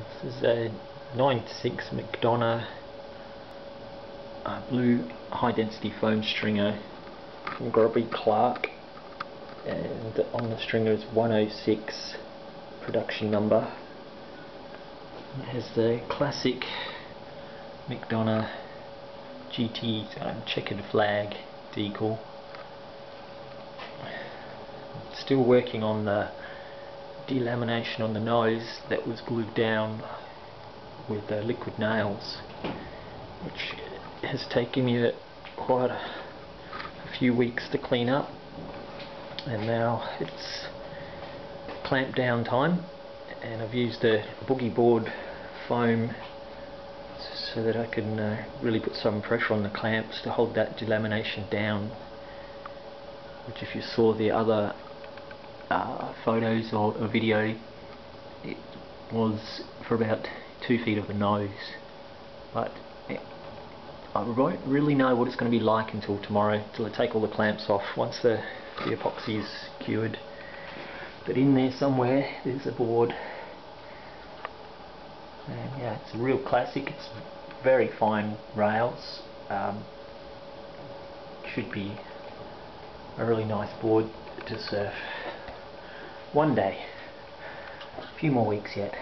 This is a 96 McDonough uh, blue high density foam stringer from Grubby Clark and on the stringer is 106 production number. It has the classic McDonough GT um, checkered flag decal. Still working on the delamination on the nose that was glued down with the liquid nails which has taken me quite a, a few weeks to clean up. And now it's clamp down time and I've used a boogie board foam so that I can uh, really put some pressure on the clamps to hold that delamination down which if you saw the other uh, photos or a video it was for about two feet of the nose. But I won't really know what it's going to be like until tomorrow until I take all the clamps off once the, the epoxy is cured. But in there somewhere there's a board. And yeah it's a real classic. It's very fine rails. Um, should be a really nice board to surf one day. A few more weeks yet.